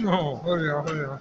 哦，好呀好呀。